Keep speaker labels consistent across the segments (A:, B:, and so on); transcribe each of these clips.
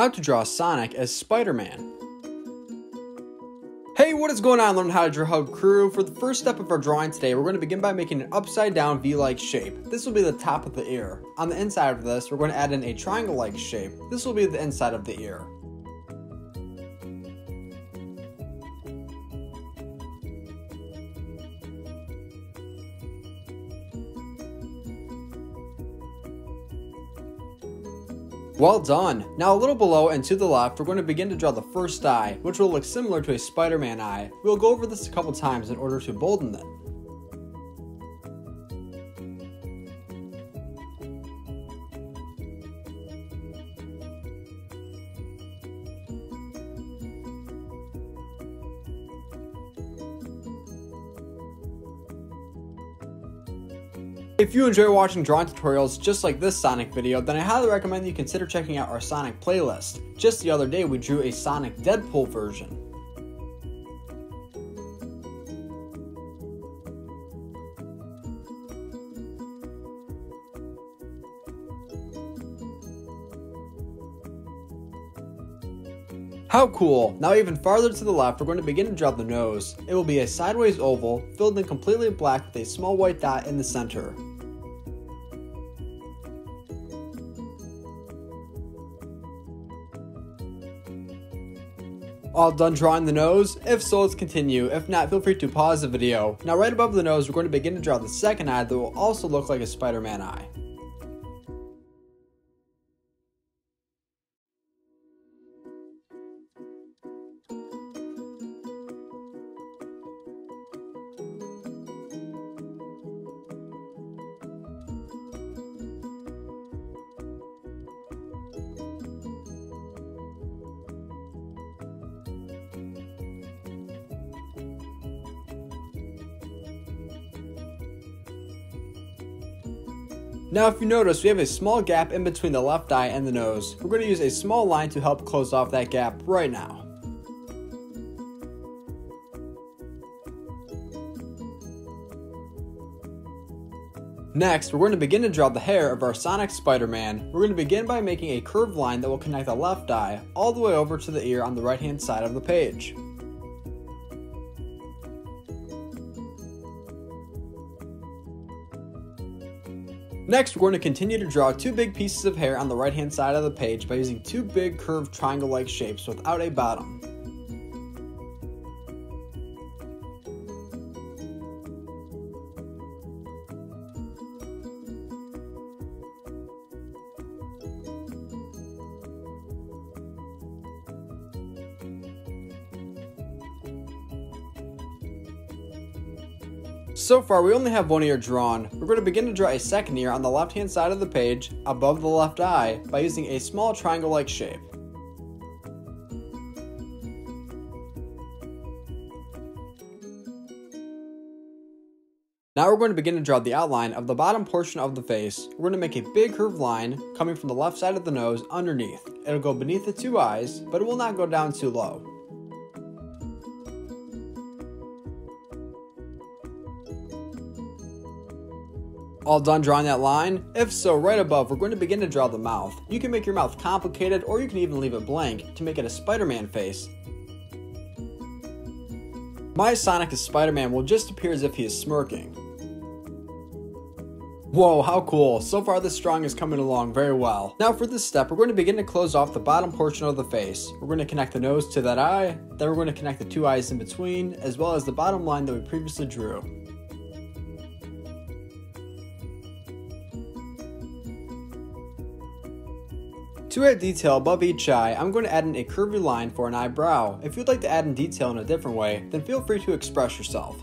A: How to draw Sonic as Spider-Man. Hey, what is going on, Learn How to Draw Hub crew? For the first step of our drawing today, we're going to begin by making an upside down V-like shape. This will be the top of the ear. On the inside of this, we're going to add in a triangle-like shape. This will be the inside of the ear. Well done! Now a little below and to the left, we're going to begin to draw the first eye, which will look similar to a Spider-Man eye. We'll go over this a couple times in order to bolden it. If you enjoy watching drawing tutorials just like this Sonic video, then I highly recommend you consider checking out our Sonic playlist. Just the other day we drew a Sonic Deadpool version. How cool! Now even farther to the left, we're going to begin to draw the nose. It will be a sideways oval, filled in completely black with a small white dot in the center. All done drawing the nose? If so, let's continue. If not, feel free to pause the video. Now right above the nose, we're going to begin to draw the second eye that will also look like a Spider-Man eye. Now if you notice, we have a small gap in between the left eye and the nose. We're going to use a small line to help close off that gap right now. Next, we're going to begin to draw the hair of our Sonic Spider-Man. We're going to begin by making a curved line that will connect the left eye all the way over to the ear on the right hand side of the page. Next, we're going to continue to draw two big pieces of hair on the right hand side of the page by using two big curved triangle-like shapes without a bottom. So far, we only have one ear drawn. We're going to begin to draw a second ear on the left hand side of the page, above the left eye, by using a small triangle-like shape. Now we're going to begin to draw the outline of the bottom portion of the face. We're going to make a big curved line coming from the left side of the nose underneath. It'll go beneath the two eyes, but it will not go down too low. All done drawing that line? If so, right above, we're going to begin to draw the mouth. You can make your mouth complicated, or you can even leave it blank to make it a Spider-Man face. My Sonic as Spider-Man will just appear as if he is smirking. Whoa, how cool. So far this drawing is coming along very well. Now for this step, we're going to begin to close off the bottom portion of the face. We're going to connect the nose to that eye, then we're going to connect the two eyes in between, as well as the bottom line that we previously drew. To add detail above each eye, I'm going to add in a curvy line for an eyebrow. If you'd like to add in detail in a different way, then feel free to express yourself.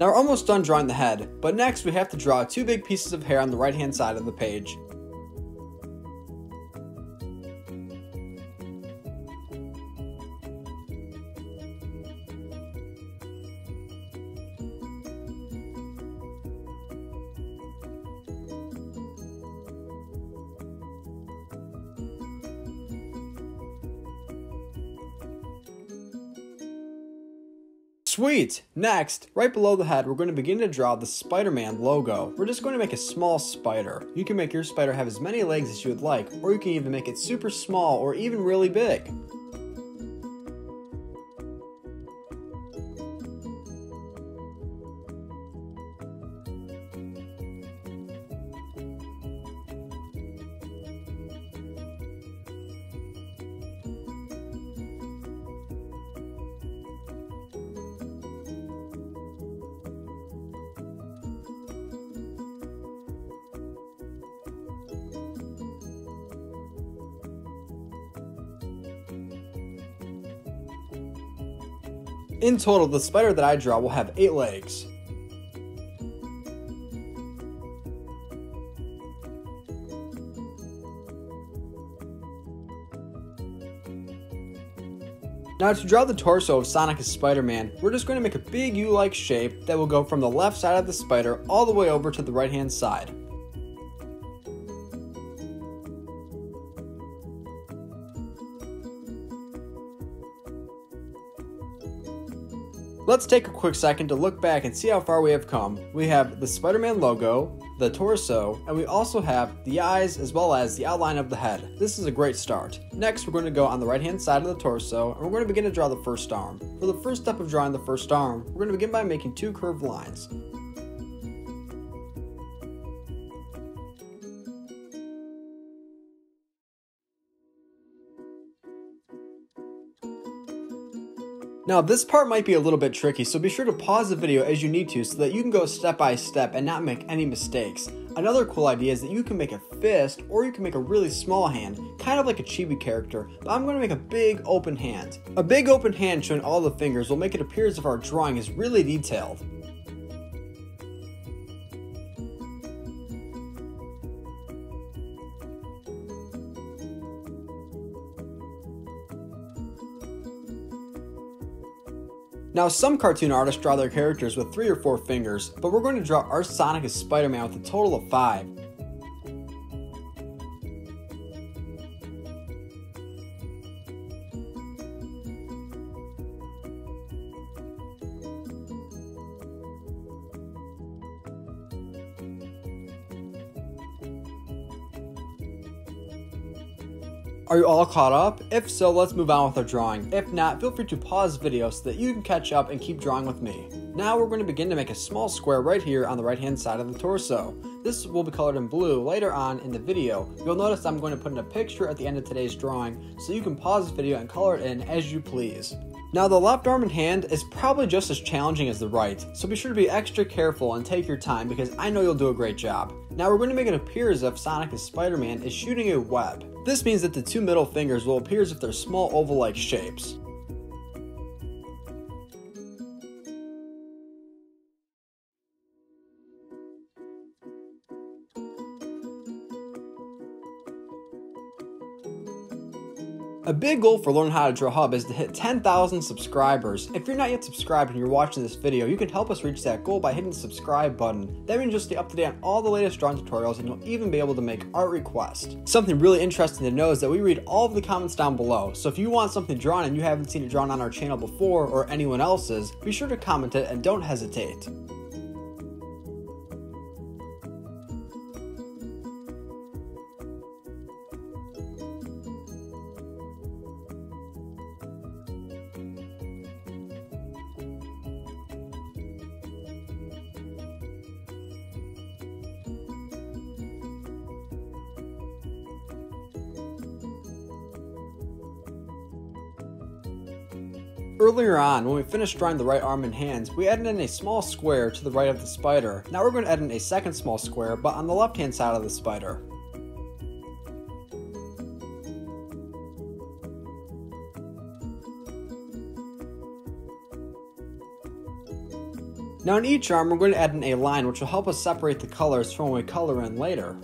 A: Now we're almost done drawing the head, but next we have to draw two big pieces of hair on the right hand side of the page. Sweet! Next, right below the head, we're going to begin to draw the Spider-Man logo. We're just going to make a small spider. You can make your spider have as many legs as you would like, or you can even make it super small or even really big. In total, the spider that I draw will have 8 legs. Now to draw the torso of Sonic as Spider-Man, we're just going to make a big U-like shape that will go from the left side of the spider all the way over to the right hand side. Let's take a quick second to look back and see how far we have come. We have the Spider-Man logo, the torso, and we also have the eyes as well as the outline of the head. This is a great start. Next, we're going to go on the right hand side of the torso and we're going to begin to draw the first arm. For the first step of drawing the first arm, we're going to begin by making two curved lines. Now this part might be a little bit tricky, so be sure to pause the video as you need to so that you can go step by step and not make any mistakes. Another cool idea is that you can make a fist or you can make a really small hand, kind of like a chibi character, but I'm going to make a big open hand. A big open hand showing all the fingers will make it appear as if our drawing is really detailed. Now, some cartoon artists draw their characters with three or four fingers, but we're going to draw our Sonic as Spider-Man with a total of five. Are you all caught up? If so, let's move on with our drawing. If not, feel free to pause the video so that you can catch up and keep drawing with me. Now we're going to begin to make a small square right here on the right hand side of the torso. This will be colored in blue later on in the video. You'll notice I'm going to put in a picture at the end of today's drawing so you can pause the video and color it in as you please. Now the left arm and hand is probably just as challenging as the right, so be sure to be extra careful and take your time because I know you'll do a great job. Now we're going to make it appear as if Sonic as Spider-Man is shooting a web. This means that the two middle fingers will appear as if they're small oval-like shapes. A big goal for Learn How to Draw Hub is to hit 10,000 subscribers. If you're not yet subscribed and you're watching this video, you can help us reach that goal by hitting the subscribe button. That means you'll stay up to date on all the latest drawing tutorials and you'll even be able to make art requests. Something really interesting to know is that we read all of the comments down below, so if you want something drawn and you haven't seen it drawn on our channel before or anyone else's, be sure to comment it and don't hesitate. Earlier on, when we finished drawing the right arm and hands, we added in a small square to the right of the spider. Now we're going to add in a second small square, but on the left hand side of the spider. Now in each arm, we're going to add in a line which will help us separate the colors from when we color in later.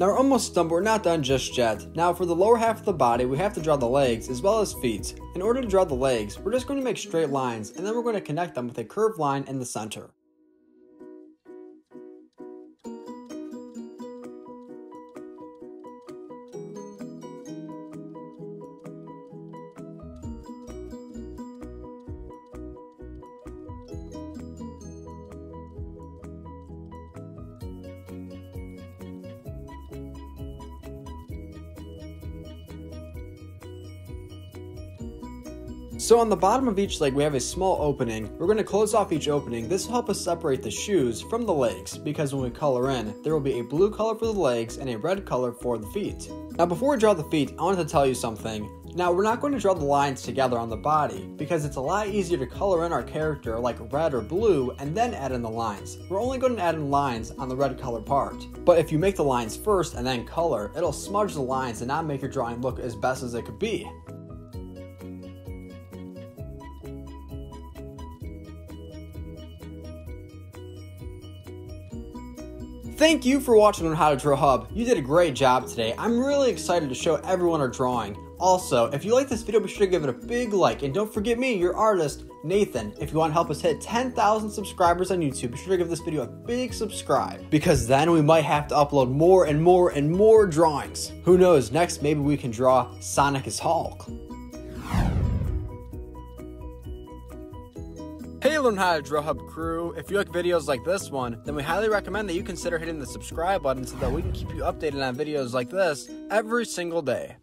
A: Now we're almost done, but we're not done just yet. Now for the lower half of the body, we have to draw the legs as well as feet. In order to draw the legs, we're just going to make straight lines and then we're going to connect them with a curved line in the center. So on the bottom of each leg we have a small opening. We're going to close off each opening. This will help us separate the shoes from the legs because when we color in, there will be a blue color for the legs and a red color for the feet. Now before we draw the feet, I wanted to tell you something. Now we're not going to draw the lines together on the body because it's a lot easier to color in our character like red or blue and then add in the lines. We're only going to add in lines on the red color part. But if you make the lines first and then color, it'll smudge the lines and not make your drawing look as best as it could be. Thank you for watching on How to Draw Hub. You did a great job today. I'm really excited to show everyone our drawing. Also, if you like this video, be sure to give it a big like. And don't forget me, your artist, Nathan. If you want to help us hit 10,000 subscribers on YouTube, be sure to give this video a big subscribe. Because then we might have to upload more and more and more drawings. Who knows, next maybe we can draw Sonic as Hulk. Learn How to Draw Hub crew, if you like videos like this one, then we highly recommend that you consider hitting the subscribe button so that we can keep you updated on videos like this every single day.